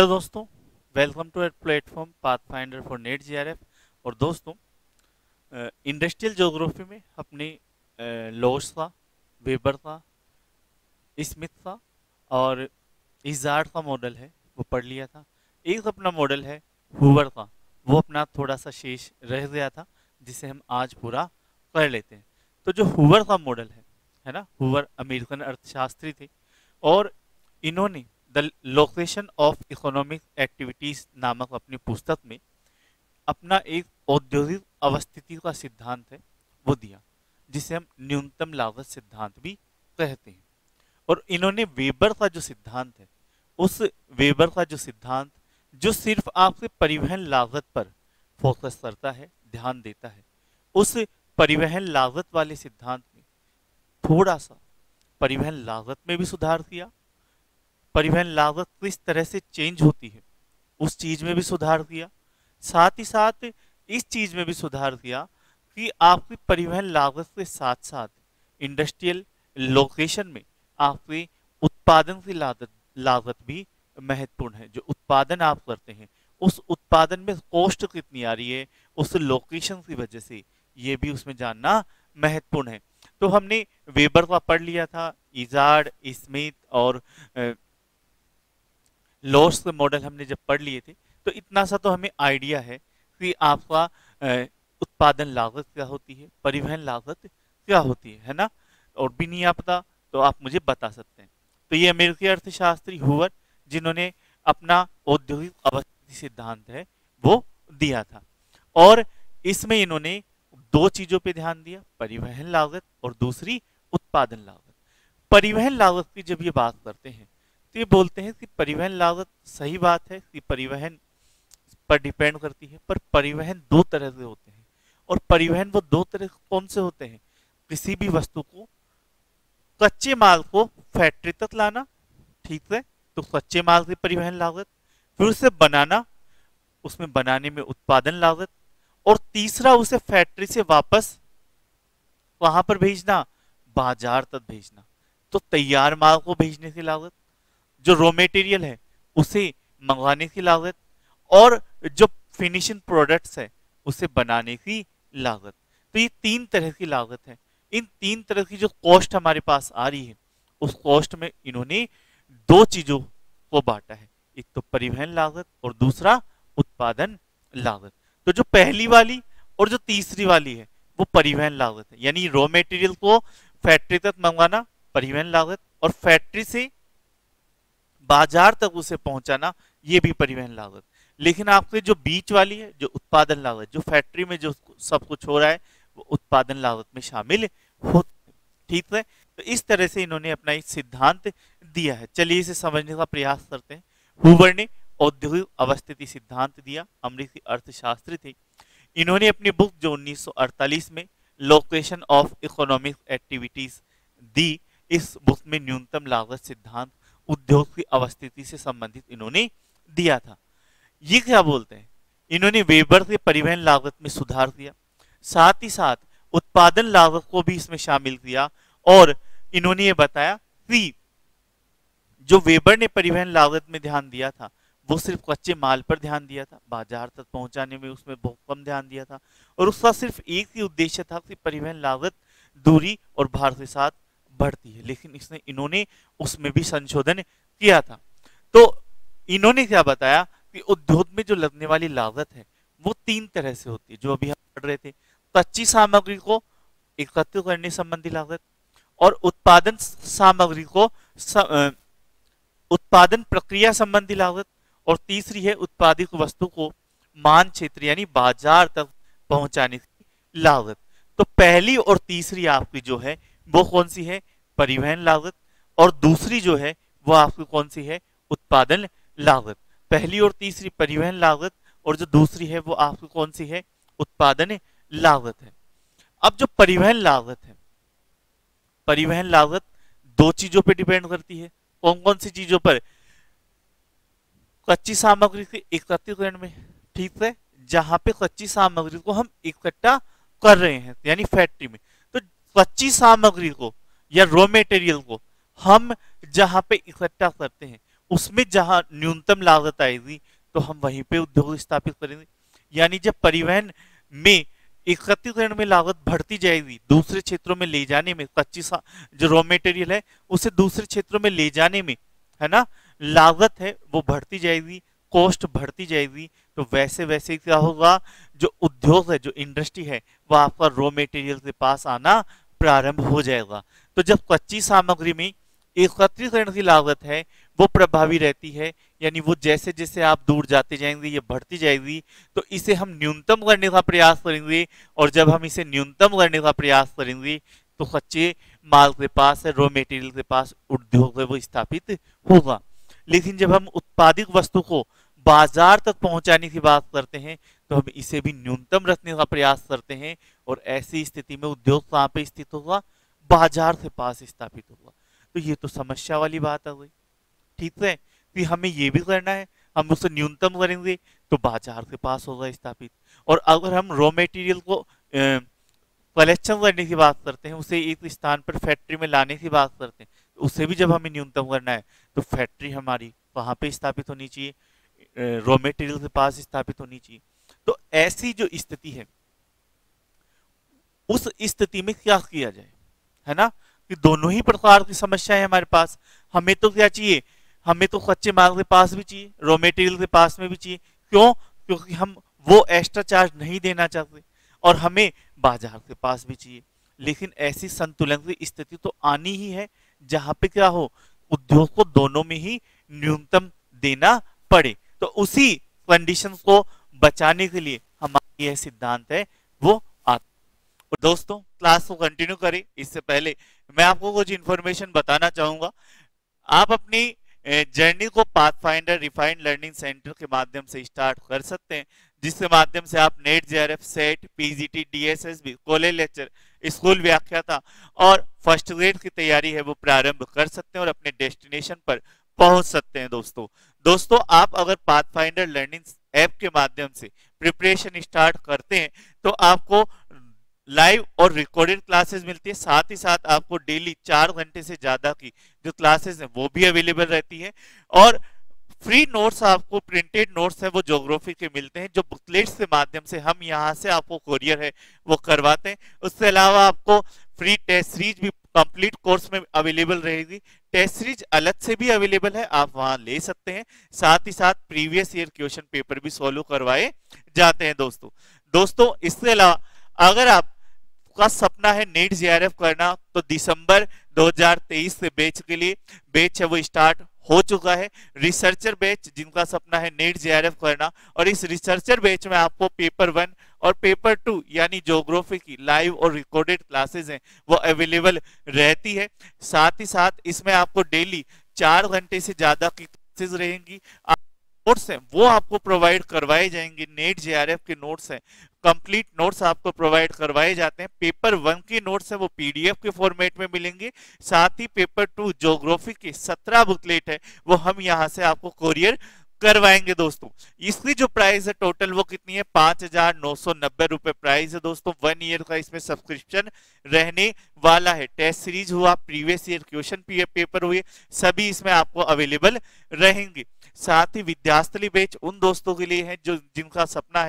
Hello दोस्तों welcome to at platform Pathfinder for NET GRF और दोस्तों इंडस्ट्रियल जोग्राफी में अपने लॉस का वेबर का स्मिथ का और इजार्ड का मॉडल है, वो पढ़ लिया था। एक अपना मॉडल है हुवर का। वो अपना थोड़ा सा शेष रह गया था, जिसे हम आज पूरा कर लेते हैं। तो जो हुवर का मॉडल है है ना? हुवर अमेरिकन अर्थशास्त्री थे, और इन्होंने the location of economic activities नामक अपनी पुस्तक में अपना एक औद्योगिक अवस्थिति का सिद्धांत है, वो दिया, जिसे हम न्यूनतम लागत सिद्धांत भी कहते हैं। और इन्होंने वेबर का जो सिद्धांत है, उस वेबर का जो सिद्धांत, जो सिर्फ़ आपके परिवहन लागत पर फोकस करता है, ध्यान देता है, उस परिवहन लागत वाले सिद्धांत में थोड़ा सा परिवहन लागत में भी सुधार किया परिवहन लागत किस तरह से चेंज होती है। उस चीज़ में भी सुधार किया साथ ही साथ इस चीज़ में भी सुधार किया कि आपकी परिवहन लागत के साथ साथ इंडस्ट्रियल लोकेशन में आपकी उत्पादन की लागत लागत भी महत्वपूर्ण है। जो उत्पादन आप करते हैं, उस उत्पादन में कॉस्ट कितनी आ रही है, उस लोकेशन की वजह से ये भी उसमें जानना महत्वपूर्ण है। तो हमने वेबर का पढ़ लिया था, इजार्ड, स्मिथ और लॉस मॉडल हमने जब पढ़ लिए थे तो इतना सा तो हमें आइडिया है कि आपका उत्पादन लागत क्या होती है, परिवहन लागत क्या होती है है ना? और भी नहीं आपका तो आप मुझे बता सकते हैं। तो ये अमेरिकी अर्थशास्त्री हुवर, जिन्होंने अपना औद्योगिक अवस्थिति सिद्धांत है, वो दिया था। और इसमें इन्होंने दो चीज़ों पे ध्यान दिया, परिवहन लागत और दूसरी उत्पादन लागत। परिवहन लागत की जब ये बात करते हैं तो ये बोलते हैं कि परिवहन लागत सही बात है, कि परिवहन पर डिपेंड करती है, पर परिवहन दो तरह से होते हैं। और परिवहन वो दो तरह कौन से होते हैं? किसी भी वस्तु को कच्चे माल को फैक्ट्री तक लाना, ठीक है तो कच्चे माल की परिवहन लागत, फिर उसे बनाना, उसमें बनाने में उत्पादन लागत, और तीसरा उसे फैक्ट्री से वापस वहाँ पर भेजना, बाज़ार तक भेजना। तो तैयार माल को भेजने की लागत जो रॉ मेटेरियल है, उसे मंगवाने की लागत और जो फिनिशिंग प्रोडक्ट्स है, उसे बनाने की लागत। तो ये तीन तरह की लागत है। इन तीन तरह की जो कॉस्ट हमारे पास आ रही है, उस कॉस्ट में इन्होंने दो चीज़ों को बांटा है। एक तो परिवहन लागत और दूसरा उत्पादन लागत। तो जो पहली वाली और जो तीसरी वाली है, वो परिवहन लागत है। यानी रॉ मेटेरियल को फैक्ट्री तक मंगवाना परिवहन लागत और फैक्ट्री से बाज़ार तक उसे पहुंचाना, ये भी परिवहन लागत। लेकिन आपके जो बीच वाली है, जो उत्पादन लागत, जो फैक्ट्री में जो सब कुछ हो रहा है, वो उत्पादन लागत में शामिल हो, ठीक है? तो इस तरह से इन्होंने अपना एक सिद्धांत दिया है। चलिए इसे समझने का प्रयास करते हैं। हुबर ने औद्योगिक अवस्थिति सिद्धांत दिया अमरीकी अर्थशास्त्री थे। इन्होंने अपनी बुक जो 1948 में लोकेशन ऑफ़ इकोनॉमिक एक्टिविटीज़ दी, इस बुक में न्यूनतम लागत सिद्धांत उद्योग की अवस्थिति से संबंधित इन्होंने दिया था। ये क्या बोलते हैं? इन्होंने वेबर के परिवहन लागत में सुधार किया, साथ ही साथ उत्पादन लागत को भी इसमें शामिल किया और इन्होंने ये बताया कि जो वेबर ने परिवहन लागत में ध्यान दिया था, वो सिर्फ़ कच्चे माल पर ध्यान दिया था, बाज़ार तक पहुँचाने में उसमें बहुत कम ध्यान दिया था और उसका सिर्फ़ एक ही उद्देश्य था कि परिवहन लागत, दूरी और भार के साथ बढ़ती है, लेकिन इसने, इन्होंने उसमें भी संशोधन किया था। तो इन्होंने क्या बताया कि उद्योग में जो लगने वाली लागत है, वो तीन तरह से होती है, जो अभी हम पढ़ रहे थे। कच्ची सामग्री को एकत्र करने संबंधी लागत और उत्पादन सामग्री को उत्पादन प्रक्रिया संबंधी लागत और तीसरी है उत्पादित वस्तु को मान क्षेत्र यानी बाज़ार तक पहुँचाने की लागत। तो पहली और तीसरी आपकी जो है वो कौन सी है? परिवहन लागत। और दूसरी जो है, वो आपकी कौन सी है? उत्पादन लागत। पहली और तीसरी परिवहन लागत और जो दूसरी है, वो आपकी कौन सी है? उत्पादन लागत है। अब जो परिवहन लागत है, परिवहन लागत दो चीज़ों पे डिपेंड करती है। कौन कौन सी चीज़ों पर? कच्ची सामग्री के एकत्रीकरण में, ठीक है? जहाँ पे कच्ची सामग्री को हम इकट्ठा कर रहे हैं, यानी फैक्ट्री में। कच्ची सामग्री को या रॉ मेटेरियल को हम जहाँ पे इकट्ठा करते हैं, उसमें जहाँ न्यूनतम लागत आएगी तो हम वहीं पे उद्योग स्थापित करेंगे। यानी जब परिवहन में एकत्रीकरण में लागत बढ़ती जाएगी, दूसरे क्षेत्रों में ले जाने में, कच्ची जो रॉ मेटेरियल है, उसे दूसरे क्षेत्रों में ले जाने में, है ना, लागत है, वो बढ़ती जाएगी कॉस्ट बढ़ती जाएगी तो वैसे वैसे क्या होगा, जो उद्योग है, जो इंडस्ट्री है, वो आपका रॉ मेटेरियल के पास आना प्रारंभ हो जाएगा। तो जब कच्ची सामग्री में एकत्रीकरण की लागत है, वो प्रभावी रहती है, यानी वो जैसे जैसे आप दूर जाते जाएँगे, ये बढ़ती जाएगी तो इसे हम न्यूनतम करने का प्रयास करेंगे और जब हम इसे न्यूनतम करने का प्रयास करेंगे तो कच्चे माल के पास रॉ मेटेरियल के पास उद्योग वो स्थापित होगा। लेकिन जब हम उत्पादित वस्तु को बाज़ार तक पहुँचाने की बात करते हैं तो हम इसे भी न्यूनतम रखने का प्रयास करते हैं और ऐसी स्थिति में उद्योग कहाँ पे स्थित होगा बाज़ार के पास स्थापित होगा तो ये तो समस्या वाली बात आ गई। ठीक है? कि हमें ये भी करना है, हम उसे न्यूनतम करेंगे तो बाज़ार के पास होगा स्थापित। और अगर हम रॉ मेटेरियल को कलेक्शन करने की बात करते हैं, उसे एक स्थान पर फैक्ट्री में लाने की बात करते हैं तो उसे भी जब हमें न्यूनतम करना है तो फैक्ट्री हमारी वहाँ पे स्थापित होनी चाहिए रॉ मेटेरियल के पास स्थापित होनी चाहिए। तो ऐसी जो स्थिति है उस स्थिति में क्या किया जाए? है ना? कि दोनों ही प्रकार की समस्या है हमारे पास। हमें तो क्या चाहिए? हमें तो कच्चे माल के पास भी चाहिए रॉ मेटेरियल के पास में भी चाहिए। क्यों? क्योंकि हम वो एक्स्ट्रा चार्ज नहीं देना चाहते और हमें बाज़ार के पास भी चाहिए। लेकिन ऐसी संतुलन की स्थिति तो आनी ही है, जहाँ पे क्या हो? उद्योग को दोनों में ही न्यूनतम देना पड़े। तो उसी कंडीशन को बचाने के लिए हमारा यह सिद्धांत है, वो और दोस्तों क्लास को कंटिन्यू करें। इससे पहले मैं आपको कुछ इन्फॉर्मेशन बताना चाहूँगा। आप अपनी जर्नी को पाथफाइंडर रिफाइंड लर्निंग सेंटर के माध्यम से स्टार्ट कर सकते हैं, जिसके माध्यम से आप NET JRF SET PGT DSSB college lecture school व्याख्याता और फ़र्स्ट ग्रेड की तैयारी है वो प्रारंभ कर सकते हैं और अपने डेस्टिनेशन पर पहुँच सकते हैं दोस्तों। दोस्तों, आप अगर पाथफाइंडर लर्निंग ऐप के माध्यम से प्रिपरेशन स्टार्ट करते हैं तो आपको लाइव और रिकॉर्डेड क्लासेस मिलती है। साथ ही साथ आपको डेली चार घंटे से ज़्यादा की जो क्लासेस हैं, वो भी अवेलेबल रहती है। और फ्री नोट्स आपको प्रिंटेड नोट्स है, वो ज्योग्राफी के मिलते हैं, जो बुकलेट्स के माध्यम से हम यहाँ से आपको कोरियर है, वो करवाते हैं। उसके अलावा आपको फ्री टेस्ट सीरीज़ भी कंप्लीट कोर्स में अवेलेबल रहेगी। टेस्ट सीरीज़ अलग से भी अवेलेबल है, आप वहाँ ले सकते हैं। साथ ही साथ प्रीवियस ईयर क्वेश्चन पेपर भी सॉल्व करवाए जाते हैं दोस्तों। दोस्तों इसके अलावा अगर आप का सपना है नेट जीआरएफ करना तो दिसंबर 2023 से बेच के लिए बेच है वो स्टार्ट हो चुका है। रिसर्चर बैच जिनका सपना है नेट जेआरएफ करना, और इस रिसर्चर बैच में आपको पेपर वन और पेपर टू यानी जोग्राफी की लाइव और रिकॉर्डेड क्लासेस हैं, वो अवेलेबल रहती है। साथ ही साथ इसमें आपको डेली चार घंटे से ज़्यादा की क्लासेस रहेंगी। नोट्स हैं, वो आपको प्रोवाइड करवाए जाएँगे नेट जेआरएफ के नोट्स हैं। कंप्लीट नोट्स आपको प्रोवाइड करवाए जाते हैं। पेपर वन के नोट्स हैं, वो पीडीएफ के फॉर्मेट में मिलेंगे। साथ ही पेपर टू जोग्राफी के सत्रह बुकलेट है, वो हम यहाँ से आपको कोरियर करवाएँगे दोस्तों। इसकी जो प्राइस है टोटल वो कितनी है? पाँच हज़ार नौ सौ नब्बे रुपए प्राइस है दोस्तों। वन ईयर का इसमें सब्सक्रिप्शन रहने वाला है। टेस्ट सीरीज़ हुआ प्रीवियस ईयर क्वेश्चन पेपर हुए, सभी इसमें आपको अवेलेबल रहेंगे। साथ ही विद्यास्थली बेच उन दोस्तों के लिए है जो जिनका सपना है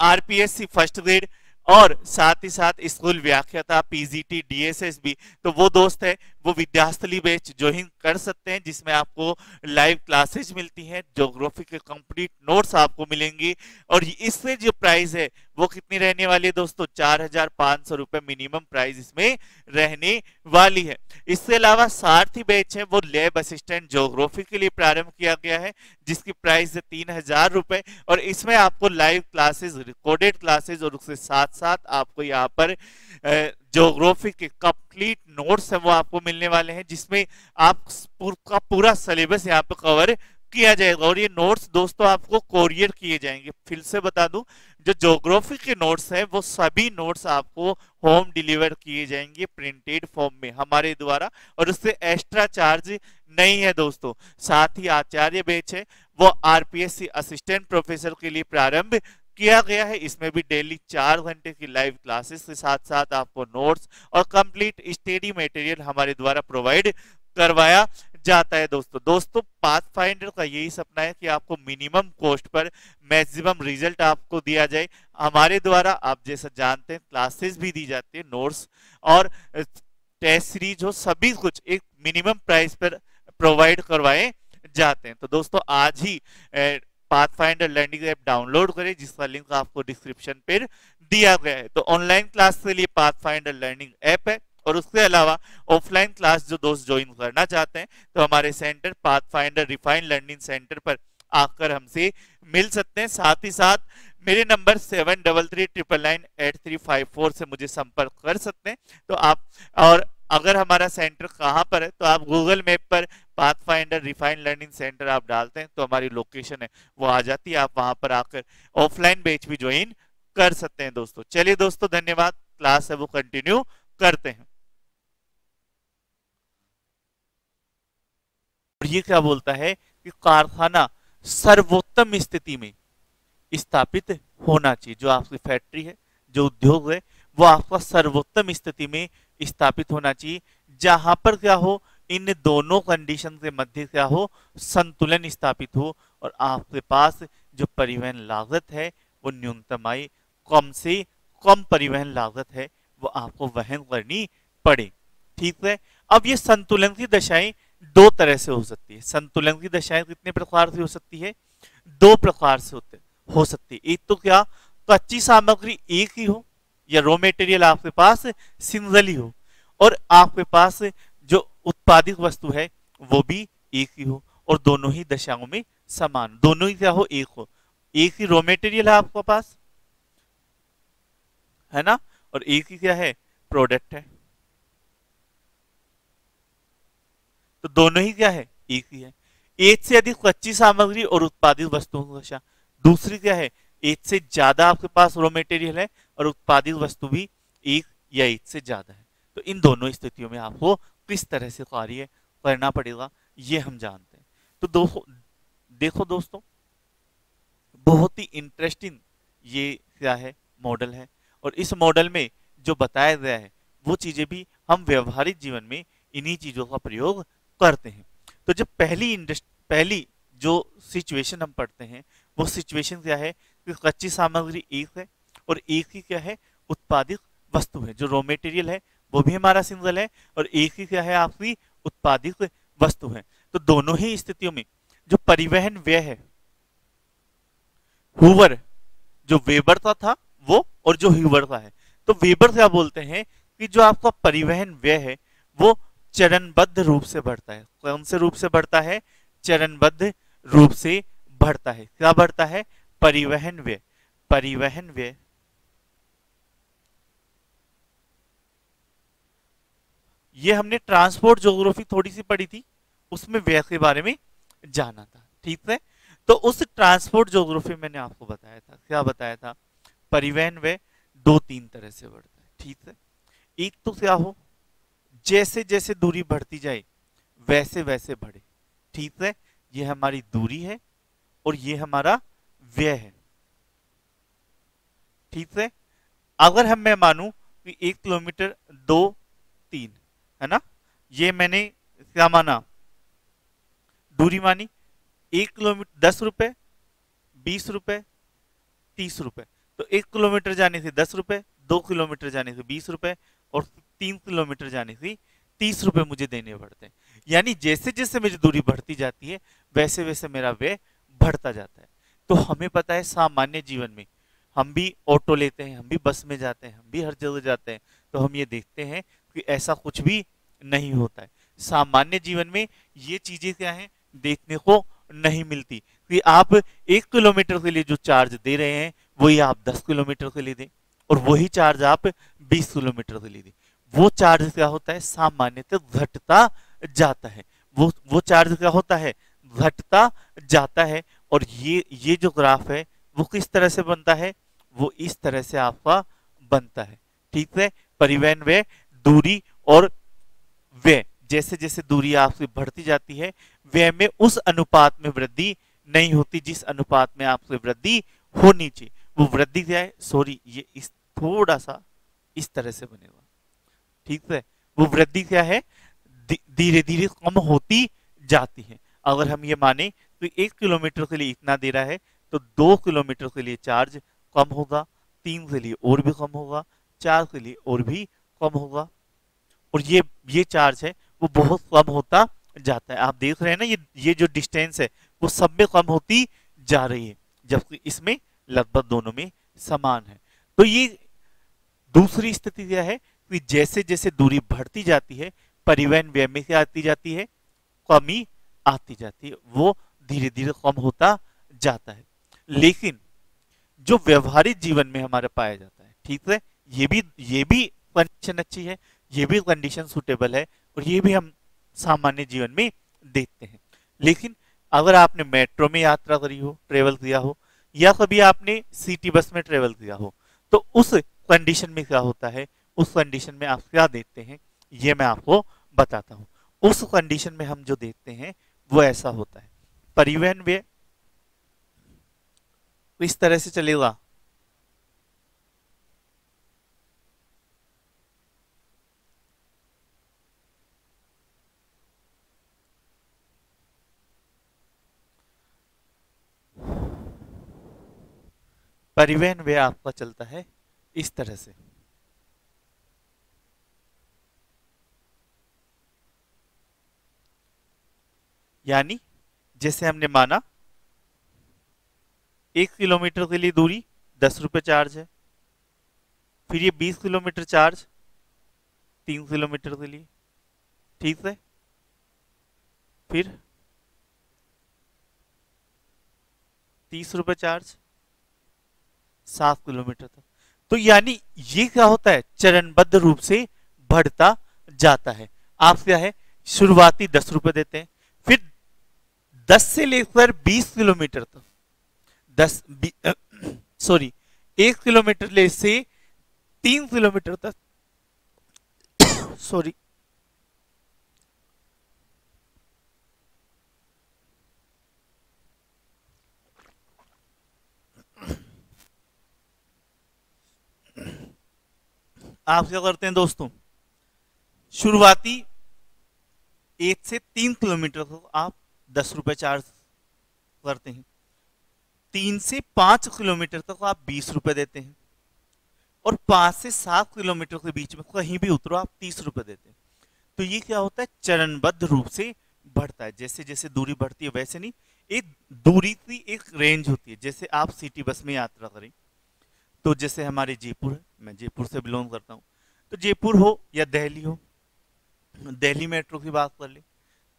आरपीएससी फ़र्स्ट ग्रेड और साथ ही साथ स्कूल व्याख्याता पीजीटी डीएसएस भी तो वो दोस्त है, वो विद्यास्थली बैच ज्वाइन कर सकते हैं, जिसमें आपको लाइव क्लासेस मिलती हैं ज्योग्राफी के कंप्लीट नोट्स आपको मिलेंगी, और इससे जो प्राइस है वो कितनी रहने वाली है दोस्तों? चार हज़ार पाँच सौ रुपए मिनिमम प्राइस इसमें रहने वाली है। इसके अलावा सारथी बैच है, वो लैब असिस्टेंट ज्योग्राफी के लिए प्रारंभ किया गया है, जिसकी प्राइस है तीन हज़ार रुपए। और इसमें आपको लाइव क्लासेस, रिकॉर्डेड क्लासेस, और उसके साथ साथ आपको यहाँ पर ज्योग्राफी के कंप्लीट नोट्स है, वो आपको मिलने वाले हैं, जिसमें आप का पूरा सिलेबस यहाँ पे कवर किया जाएगा और ये नोट्स दोस्तों आपको कोरियर किए जाएँगे। फिर से बता दूँ, जो ज्योग्राफी के नोट्स हैं, वो सभी नोट्स आपको होम डिलीवर किए जाएँगे प्रिंटेड फॉर्म में हमारे द्वारा और उससे एक्स्ट्रा चार्ज नहीं है दोस्तों। साथ ही आचार्य बेच है, वो आरपीएससी असिस्टेंट प्रोफेसर के लिए प्रारंभ किया गया है। इसमें भी डेली चार घंटे की लाइव क्लासेस के साथ साथ आपको नोट्स और कंप्लीट स्टडी मटेरियल हमारे द्वारा प्रोवाइड करवाया जाता है दोस्तों। दोस्तों पाथ फाइंडर का यही सपना है कि आपको मिनिमम कॉस्ट पर मैक्सिमम रिज़ल्ट आपको दिया जाए। हमारे द्वारा आप जैसा जानते हैं क्लासेस भी दी जाती है नोट्स और टेस्ट सीरीज़ हो, सभी कुछ एक मिनिमम प्राइस पर प्रोवाइड करवाए जाते हैं। तो दोस्तों, आज ही path finder learning app download करें, जिसका लिंक आपको डिस्क्रिप्शन पर दिया गया है। तो ऑनलाइन क्लास के लिए पाथ फाइंडर लर्निंग ऐप है। और उसके अलावा ऑफलाइन क्लास जो दोस्त ज्वाइन करना चाहते हैं तो हमारे centre Pathfinder refined learning centre पर आकर हमसे मिल सकते हैं। साथ ही साथ मेरे number seven double three triple nine eight three five four से मुझे संपर्क कर सकते हैं। तो आप, और अगर हमारा सेंटर कहाँ पर है तो आप गूगल मैप पर path finder refined learning centre आप डालते हैं तो हमारी लोकेशन है, वो आ जाती है। आप वहाँ पर आकर ऑफलाइन बेच भी ज्वाइन कर सकते हैं दोस्तों। चलिए दोस्तों, धन्यवाद। क्लास है, वो कंटिन्यू करते हैं। ये क्या बोलता है कि कारखाना सर्वोत्तम स्थिति में स्थापित होना चाहिए। जो आपकी फैक्ट्री है, जो उद्योग है, वो आपका सर्वोत्तम स्थिति में स्थापित होना चाहिए। जहाँ पर क्या हो, इन दोनों कंडीशन के मध्य क्या हो, संतुलन स्थापित हो और आपके पास जो परिवहन लागत है, वो न्यूनतम आई कम से कम परिवहन लागत है, वो आपको वहन करनी पड़े। ठीक है? अब ये संतुलन की दशाएँ दो तरह से हो सकती है। संतुलन की दशाएँ कितने प्रकार से हो सकती है? दो प्रकार से होते, हो सकती है। एक तो क्या? कच्ची सामग्री एक ही हो, या रॉ मेटेरियल आपके पास सिंगल ही हो, और आपके पास जो उत्पादित वस्तु है, वो भी एक ही हो, और दोनों ही दशाओं में समान। दोनों ही क्या हो? एक हो। एक ही रॉ मेटेरियल है आपके पास, है ना? और एक ही क्या है? प्रोडक्ट है। तो दोनों ही क्या है? एक ही है। एक से अधिक कच्ची सामग्री और उत्पादित वस्तुओं की दशा। दूसरी क्या है? एक से ज़्यादा आपके पास रॉ मेटेरियल है और उत्पादित वस्तु भी एक या एक से ज़्यादा है। तो इन दोनों स्थितियों में आपको किस तरह से कार्य करना पड़ेगा, ये हम जानते हैं। तो दो देखो दोस्तों, बहुत ही इंटरेस्टिंग ये क्या है? मॉडल है। और इस मॉडल में जो बताया गया है, वो चीज़ें भी हम व्यवहारिक जीवन में इन्हीं चीज़ों का प्रयोग करते हैं। तो जब पहली पहली जो सिचुएशन हम पढ़ते हैं, वो सिचुएशन क्या है कि कच्ची सामग्री एक है और एक ही क्या है? उत्पादित वस्तु है। जो रॉ मेटेरियल है, वो भी हमारा सिंगल है और एक ही क्या है आपकी? उत्पादित वस्तु है। तो दोनों ही स्थितियों में जो परिवहन व्यय है, हुवर, जो वेबर का था वो और जो ह्यूबर का है। तो वेबर क्या बोलते हैं कि जो आपका परिवहन व्यय है, वो चरणबद्ध रूप से बढ़ता है। कौन से रूप से बढ़ता है? चरणबद्ध रूप से बढ़ता है। क्या बढ़ता है? परिवहन व्यय। परिवहन व्यय। ये हमने ट्रांसपोर्ट ज्योग्राफी थोड़ी सी पढ़ी थी। उसमें व्यय के बारे में जाना था। ठीक है? तो उस ट्रांसपोर्ट ज्योग्राफी मैंने आपको बताया था। क्या बताया था? परिवहन व्यय दो तीन तरह से बढ़ता है। ठीक है? एक तो क्या हो? जैसे जैसे दूरी बढ़ती जाए वैसे वैसे बढ़े। ठीक है? ये हमारी दूरी है और ये हमारा व्यय है। ठीक है? अगर हम, मैं मानू कि एक किलोमीटर दो तीन, है ना? ये मैंने क्या माना? दूरी मानी, एक किलोमीटर दस रुपए, बीस रुपए, तीस रुपए। तो एक किलोमीटर जाने से दस रुपए, दो किलोमीटर जाने से बीस रुपए और तीन किलोमीटर जाने से तीस रुपये मुझे देने पड़ते हैं। यानी जैसे जैसे मेरी दूरी बढ़ती जाती है, वैसे वैसे मेरा व्यय बढ़ता जाता है। तो हमें पता है सामान्य जीवन में हम भी ऑटो लेते हैं, हम भी बस में जाते हैं, हम भी हर जगह जाते हैं तो हम ये देखते हैं कि ऐसा कुछ भी नहीं होता है। सामान्य जीवन में ये चीज़ें क्या है? देखने को नहीं मिलती। कि आप एक किलोमीटर के लिए जो चार्ज दे रहे हैं, वही आप दस किलोमीटर के लिए दें और वही चार्ज आप बीस किलोमीटर के लिए दें। वो चार्ज क्या होता है? सामान्यतः घटता जाता है। वो वो चार्ज क्या होता है? घटता जाता है। और ये ये जो ग्राफ है, वो किस तरह से बनता है? वो इस तरह से आपका बनता है। ठीक है? परिवहन व्यय, दूरी और व्यय। जैसे जैसे दूरी आपसे बढ़ती जाती है, व्यय में उस अनुपात में वृद्धि नहीं होती जिस अनुपात में आपसे वृद्धि होनी चाहिए। वो वृद्धि क्या है? सॉरी ये इस, थोड़ा सा इस तरह से बनेगा। ठीक है वो वृद्धि क्या है? धीरे धीरे कम होती जाती है। अगर हम ये माने तो एक किलोमीटर के लिए इतना दे रहा है तो दो किलोमीटर के लिए चार्ज कम होगा, तीन के लिए और भी कम होगा, चार के लिए और भी कम होगा। और ये ये चार्ज है, वो बहुत कम होता जाता है। आप देख रहे हैं ना, ये ये जो डिस्टेंस है, वो सब में कम होती जा रही है, जबकि इसमें लगभग दोनों में समान है। तो ये दूसरी स्थिति क्या है? कि जैसे जैसे दूरी बढ़ती जाती है, परिवहन व्यय में आती जाती है, कमी आती जाती है, वो धीरे धीरे कम होता जाता है। लेकिन जो व्यवहारिक जीवन में हमारा पाया जाता है, ठीक है, ये भी ये भी कंडीशन अच्छी है, ये भी कंडीशन सुटेबल है, और ये भी हम सामान्य जीवन में देखते हैं। लेकिन अगर आपने मेट्रो में यात्रा करी हो ट्रेवल किया हो, या कभी आपने सिटी बस में ट्रेवल किया हो तो उस कंडीशन में क्या होता है उस कंडीशन में आप क्या देखते हैं, ये मैं आपको बताता हूँ। उस कंडीशन में हम जो देखते हैं, वो ऐसा होता है। परिवहन व्यय इस तरह से चलेगा। परिवहन व्यय आपका चलता है इस तरह से। यानी जैसे हमने माना, एक किलोमीटर के लिए दूरी दस रुपये चार्ज है, फिर ये बीस किलोमीटर चार्ज तीन किलोमीटर के लिए, ठीक है? फिर तीस रुपये चार्ज सात किलोमीटर तक। तो यानी ये क्या होता है? चरणबद्ध रूप से बढ़ता जाता है। आप क्या है? शुरुआती दस रुपये देते हैं। 10 से लेकर 20 किलोमीटर तक। दस सॉरी एक किलोमीटर ले से तीन किलोमीटर तक। सॉरी आप क्या करते हैं दोस्तों? शुरुआती एक से तीन किलोमीटर तक आप दस रुपए चार्ज करते हैं। तीन से पाँच किलोमीटर तक आप बीस रुपए देते हैं और पाँच से सात किलोमीटर के बीच में कहीं भी उतरो, आप तीस रुपए देते हैं। तो ये क्या होता है? चरणबद्ध रूप से बढ़ता है। जैसे जैसे दूरी बढ़ती है, वैसे नहीं, एक दूरी की एक रेंज होती है। जैसे आप सिटी बस में यात्रा करें तो जैसे हमारे जयपुर है, मैं जयपुर से बिलोंग करता हूँ। तो जयपुर हो या दिल्ली हो, दिल्ली मेट्रो की बात कर ले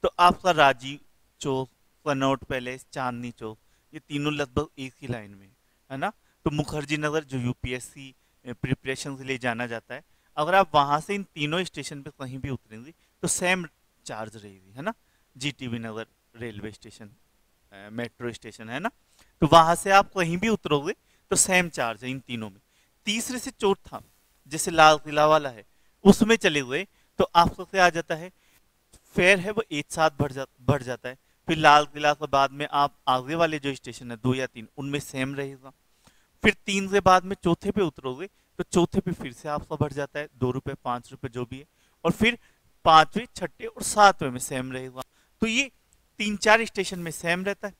तो आपका राजीव चौक कनौट पैलेस, चांदनी चौक, ये तीनों लगभग एक ही लाइन में, है ना? तो मुखर्जी नगर, जो यूपीएससी प्रिपरेशन के लिए जाना जाता है, अगर आप वहाँ से इन तीनों स्टेशन पे कहीं भी उतरेंगे तो सेम चार्ज रहेगी, है ना? GTV Nagar railway station metro station है ना? तो वहाँ से आप कहीं भी उतरोगे तो सेम चार्ज है इन तीनों में। तीसरे से चौथा, जैसे लाल किला वाला है, उसमें चले हुए तो आपको क्या आ जाता है फेयर है वो एक साथ बढ़ जा, बढ़ जाता है। फिर लाल किला के बाद में आप आगे वाले जो स्टेशन है, दो या तीन, उनमें सेम रहेगा। फिर तीन के बाद में चौथे पे उतरोगे तो चौथे पे फिर से आपका बढ़ जाता है, दो रुपए, पाँच रुपए जो भी है। और फिर पांचवे, छठे और सातवें में सेम रहेगा। तो ये तीन चार स्टेशन में सेम रहता है,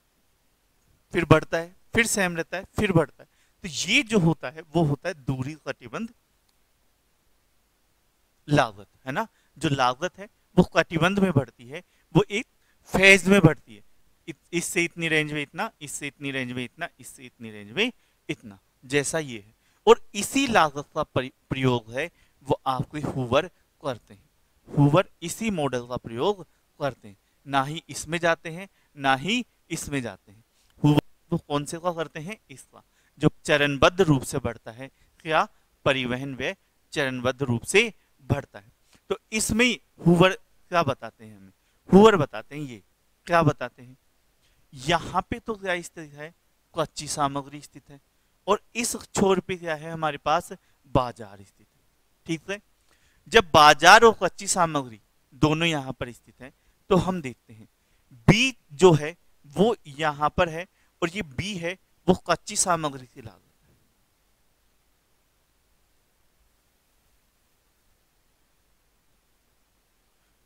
फिर बढ़ता है, फिर सेम रहता है, फिर बढ़ता है। तो ये जो होता है, वो होता है दूरी कटिबंध लागत, है ना? जो लागत है, वो कटिबंध में बढ़ती है, वो एक फ़ेज़ में बढ़ती है। इससे इतनी रेंज में इतना, इससे इतनी रेंज में इतना, इससे इतनी रेंज में इतना, जैसा ये है। और इसी लागत का प्रयोग है, वो आपके हुवर करते हैं। हुवर इसी मॉडल का प्रयोग करते हैं। ना ही इसमें जाते हैं, ना ही इसमें जाते हैं। हुवर वो कौन से का करते हैं? इसका। जो चरणबद्ध रूप से बढ़ता है, क्या? परिवहन व्यय चरणबद्ध रूप से बढ़ता है। तो इसमें हुवर क्या बताते हैं हमें? हुवर बताते हैं ये, क्या बताते हैं? यहाँ पे तो क्या स्थित है? कच्ची सामग्री स्थित है। और इस छोर पे क्या है? हमारे पास बाज़ार स्थित है। ठीक है? जब बाज़ार और कच्ची सामग्री दोनों यहाँ पर स्थित है तो हम देखते हैं। बी जो है, वो यहाँ पर है और ये बी है, वो कच्ची सामग्री की लागत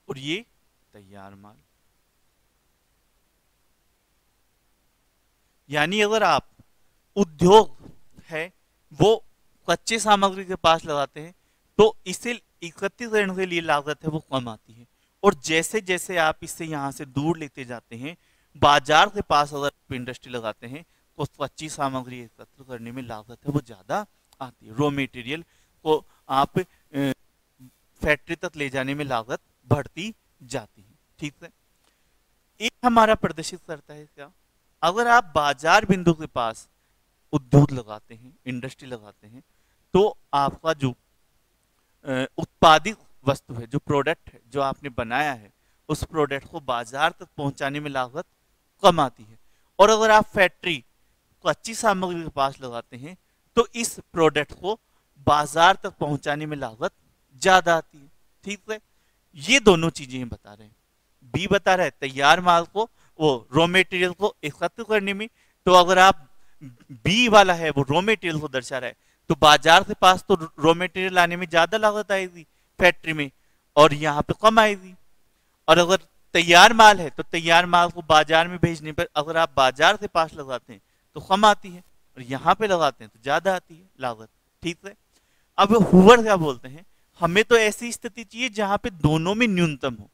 और ये तैयार माल। यानी अगर आप उद्योग है, वो कच्चे सामग्री के पास लगाते हैं तो इसे एकत्रित करने के लिए लागत है, वो कम आती है। और जैसे जैसे आप इसे यहाँ से दूर लेते जाते हैं, बाज़ार के पास अगर इंडस्ट्री लगाते हैं तो कच्ची सामग्री एकत्र करने में लागत है, वो ज़्यादा आती है। रॉ मटेरियल को आप फैक्ट्री तक ले जाने में लागत बढ़ती जाती है। ठीक है एक हमारा प्रदर्शित करता है क्या? अगर आप बाज़ार बिंदु के पास उद्योग लगाते हैं इंडस्ट्री लगाते हैं तो आपका जो उत्पादित वस्तु है, जो प्रोडक्ट है, जो आपने बनाया है, उस प्रोडक्ट को बाज़ार तक पहुँचाने में लागत कम आती है। और अगर आप फैक्ट्री कच्ची सामग्री के पास लगाते हैं तो इस प्रोडक्ट को बाज़ार तक पहुँचाने में लागत ज़्यादा आती है। ठीक है ये दोनों चीज़ें बता रहे हैं। बी बता रहा है, तैयार माल को, वो रॉ मेटेरियल को एकत्र करने में तो अगर आप बी वाला है, वो रॉ मेटेरियल को दर्शा रहा है तो बाज़ार के पास तो रॉ मेटेरियल लाने में ज़्यादा लागत आएगी फैक्ट्री में, और यहाँ पे कम आएगी। और अगर तैयार माल है तो तैयार माल को बाज़ार में भेजने पर अगर आप बाज़ार के पास लगाते हैं तो कम आती है, और यहाँ पे लगाते हैं तो ज़्यादा आती है लागत, ठीक है? अब हुवर क्या बोलते हैं, हमें तो ऐसी स्थिति चाहिए जहाँ पे दोनों में न्यूनतम हो।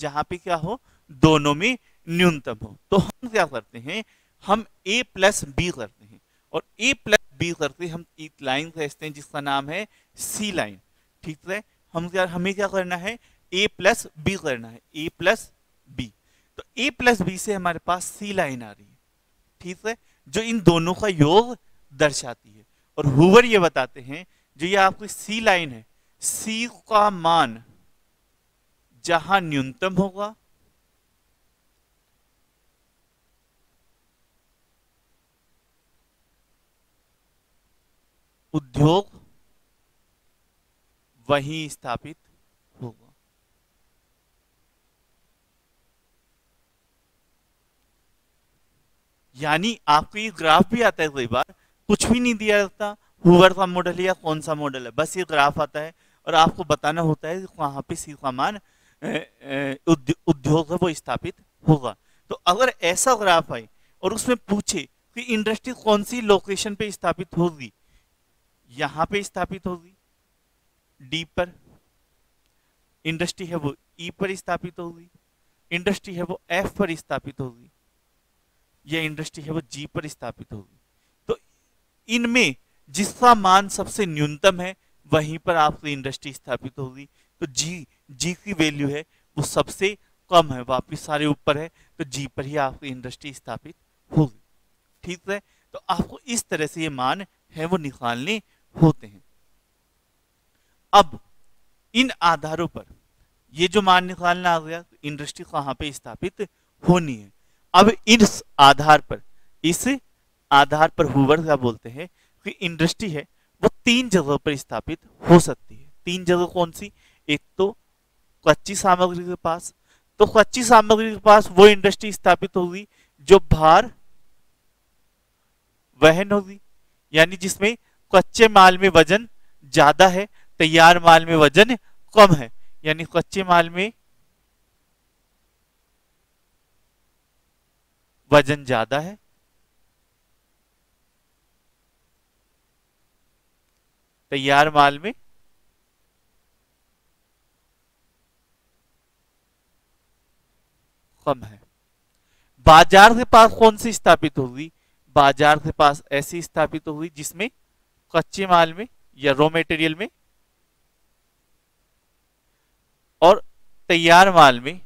जहाँ पे क्या हो? दोनों में न्यूनतम हो। तो हम क्या करते हैं? हम ए प्लस बी करते हैं। और ए प्लस बी करके हम एक लाइन खींचते हैं जिसका नाम है सी लाइन ठीक है? हम क्या, हमें क्या करना है? ए प्लस बी करना है। ए प्लस बी तो ए प्लस बी से हमारे पास सी लाइन आ रही है। ठीक है? जो इन दोनों का योग दर्शाती है। और हुवर ये बताते हैं, जो ये आपकी सी लाइन है सी का मान जहाँ न्यूनतम होगा? उद्योग वहीं स्थापित होगा। यानी आपको ये ग्राफ भी आता है कई बार, कुछ भी नहीं दिया जाता हुवर का मॉडल या कौन सा मॉडल है, बस ये ग्राफ आता है और आपको बताना होता है वहाँ पे सी का मान उद्योग है वो स्थापित होगा। तो अगर ऐसा ग्राफ आए और उसमें पूछे कि इंडस्ट्री कौन सी लोकेशन पे स्थापित होगी? यहाँ पे स्थापित होगी। डी पर। इंडस्ट्री है वो ई e पर स्थापित होगी। इंडस्ट्री है वो एफ़ पर स्थापित होगी। या इंडस्ट्री है वो जी पर स्थापित होगी। तो इनमें जिसका मान सबसे न्यूनतम है, वहीं पर आपकी इंडस्ट्री स्थापित होगी। तो जी जी की वैल्यू है, वो सबसे कम है, वापिस सारे ऊपर है तो जी पर ही आपकी इंडस्ट्री स्थापित होगी। ठीक है? तो आपको इस तरह से ये मान है, वो निकालने होते हैं। अब, इन आधारों पर, ये जो मान निकालना आ गया तो इंडस्ट्री कहाँ पे स्थापित होनी है? अब इस आधार पर, इस आधार पर हुवर क्या बोलते हैं कि इंडस्ट्री है, वो तीन जगह पर स्थापित हो सकती है। तीन जगह कौन सी? एक तो कच्ची सामग्री के पास तो कच्ची सामग्री के पास वो इंडस्ट्री स्थापित होगी जो भार वहन होगी। यानी जिसमें कच्चे माल में वज़न ज़्यादा है, तैयार माल में वज़न कम है। यानी कच्चे माल में वज़न ज़्यादा है। तैयार माल में कम है। बाज़ार के पास कौन सी स्थापित होगी? बाज़ार के पास ऐसी स्थापित होगी जिसमें कच्चे माल में या रॉ मटेरियल में और तैयार माल में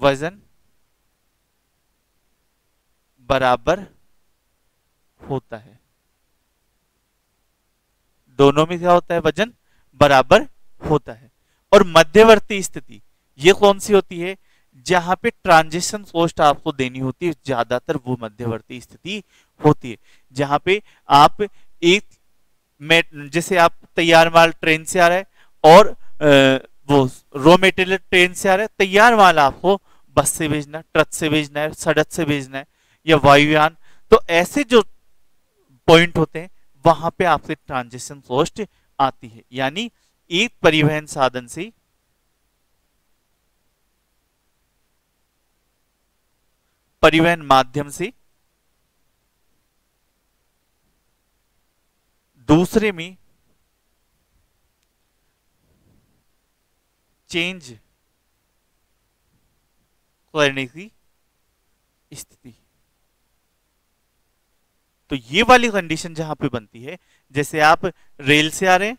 वज़न बराबर होता है। दोनों में क्या होता है? वज़न बराबर होता है। और मध्यवर्ती स्थिति, ये कौन सी होती है? जहाँ पे ट्रांजिशन कॉस्ट आपको देनी होती है, ज़्यादातर वो मध्यवर्ती स्थिति होती है। जहाँ पे आप एक जैसे आप तैयार माल ट्रेन से आ रहा और वो रॉ मेटेरियल ट्रेन से आ रहा है, तैयार माल आपको बस से भेजना ट्रक से भेजना है, सड़क से भेजना है या वायुयान। तो ऐसे जो पॉइंट होते हैं, वहाँ पे आपसे ट्रांजेक्शन कॉस्ट आती है। यानी एक परिवहन साधन से परिवहन माध्यम से दूसरे में चेंज करने की स्थिति। तो ये वाली कंडीशन जहाँ पे बनती है, जैसे आप रेल से आ रहे हैं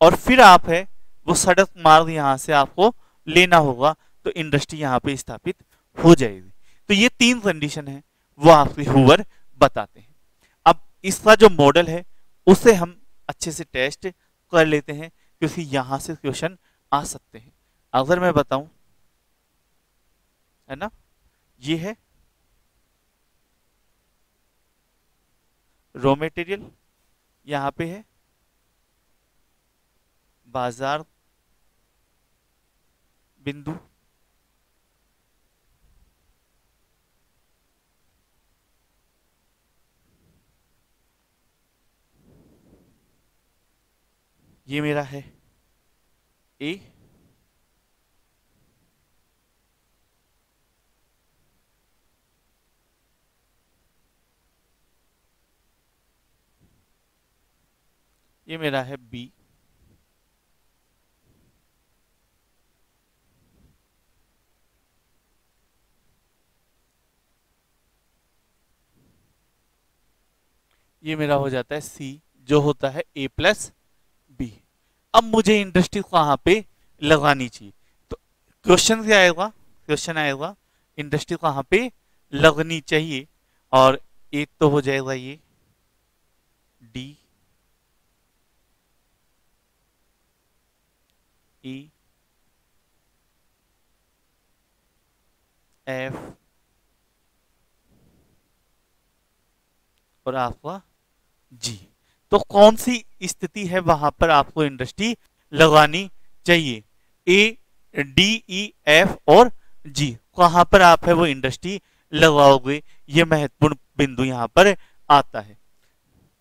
और फिर आप है, वो सड़क मार्ग यहाँ से आपको लेना होगा तो इंडस्ट्री यहाँ पे स्थापित हो जाएगी। तो ये तीन कंडीशन है, वो आपके हुवर बताते हैं। अब इसका जो मॉडल है, उसे हम अच्छे से टेस्ट कर लेते हैं, क्योंकि यहाँ से क्वेश्चन आ सकते हैं। अगर मैं बताऊँ, है ना? ये है रॉ मटेरियल यहाँ पे है। बाज़ार बिंदु। ये मेरा है। ए। ये मेरा है बी। ये मेरा हो जाता है सी जो होता है ए प्लस बी अब मुझे इंडस्ट्री कहाँ पे लगानी चाहिए? तो क्वेश्चन क्या आएगा क्वेश्चन आएगा इंडस्ट्री कहाँ पे लगनी चाहिए? और एक तो हो जाएगा ये डी ई एफ़ और आपका जी। तो कौन सी स्थिति है वहाँ पर आपको इंडस्ट्री लगानी चाहिए? ए, डी, ई, एफ़ और जी। कहाँ पर आप है वो इंडस्ट्री लगाओगे? ये महत्वपूर्ण बिंदु यहाँ पर आता है।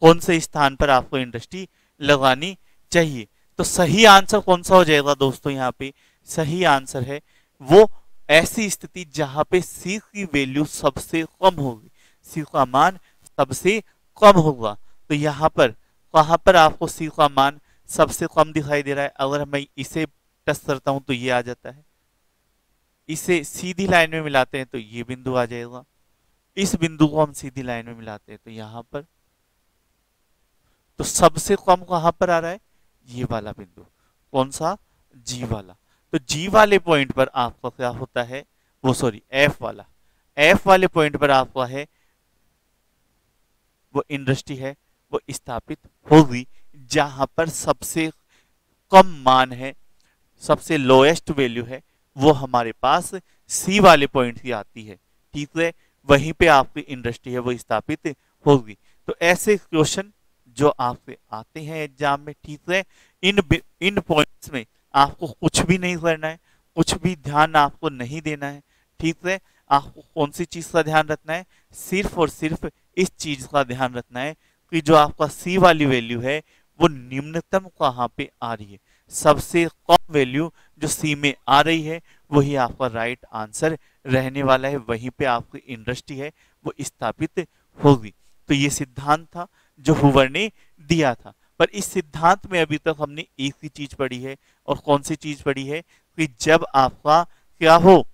कौन से स्थान पर आपको इंडस्ट्री लगानी चाहिए? तो सही आंसर कौन सा हो जाएगा दोस्तों यहाँ पे? सही आंसर है वो ऐसी स्थिति जहाँ पे सी की वैल्यू सबसे कम होगी। सी का मान सबसे कम होगा। तो यहाँ पर कहाँ पर आपको सी का मान सबसे कम दिखाई दे रहा है। अगर मैं इसे टच करता हूँ तो ये आ जाता है। इसे सीधी लाइन में मिलाते हैं तो ये बिंदु आ जाएगा। इस बिंदु को हम सीधी लाइन में मिलाते हैं तो यहाँ पर। तो सबसे कम कहाँ पर आ रहा है? ये वाला बिंदु। कौन सा? जी वाला। तो जी वाले पॉइंट पर आपका क्या होता है? वो सॉरी, एफ़ वाला। एफ़ वाले पॉइंट पर आपका है, वो इंडस्ट्री है। वो स्थापित होगी, जहाँ पर सबसे कम मान है, सबसे लोएस्ट वैल्यू है, वो हमारे पास सी वाले पॉइंट की आती है। ठीक है? वहीं पे आपकी इंडस्ट्री है, वो स्थापित होगी। तो ऐसे क्वेश्चन जो आपसे आते हैं एग्ज़ाम में, ठीक है? इन इन पॉइंट्स में आपको कुछ भी नहीं करना है, कुछ भी ध्यान आपको नहीं देना है, ठीक है? आपको कौन सी चीज़ का ध्यान रखना है? सिर्फ़ और सिर्फ़ इस चीज़ का ध्यान रखना है कि जो आपका सी वाली वैल्यू है, वो निम्नतम कहाँ पे आ रही है? सबसे कम वैल्यू जो सी में आ रही है, वही आपका राइट आंसर रहने वाला है, वहीं पे आपकी इंडस्ट्री है, वो स्थापित होगी। तो ये सिद्धांत था जो हुवर ने दिया था। पर इस सिद्धांत में अभी तक हमने एक ही चीज़ पढ़ी है, और कौन सी चीज़ पढ़ी है? कि जब आपका क्या हो,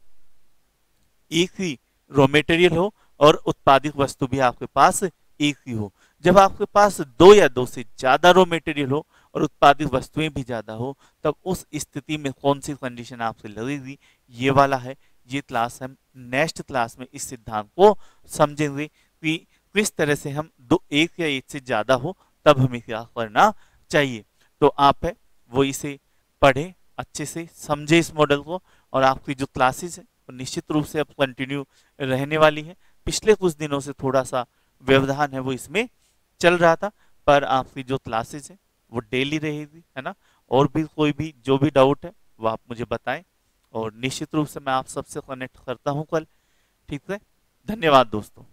एक ही रॉ मेटेरियल हो, और उत्पादित वस्तु भी आपके पास एक ही हो जब आपके पास दो या दो से ज़्यादा रॉ मेटेरियल हो और उत्पादित वस्तुएँ भी ज़्यादा हो, तब उस स्थिति में कौन सी कंडीशन आपसे लगेगी? ये वाला है, ये क्लास हम नेक्स्ट क्लास में इस सिद्धांत को समझेंगे कि किस तरह से हम दो, एक या एक से ज़्यादा हो, तब हमें क्या करना चाहिए। तो आप है, वो इसे पढ़े, अच्छे से समझे इस मॉडल को और आपकी जो क्लासेस है, वो निश्चित रूप से अब कंटिन्यू रहने वाली है। पिछले कुछ दिनों से थोड़ा सा व्यवधान है वो इसमें चल रहा था, पर आपकी जो क्लासेस है, वो डेली रहेगी, है ना? और भी कोई भी, जो भी डाउट है, वो आप मुझे बताएँ, और निश्चित रूप से मैं आप सबसे कनेक्ट करता हूँ कल। ठीक है? धन्यवाद दोस्तों।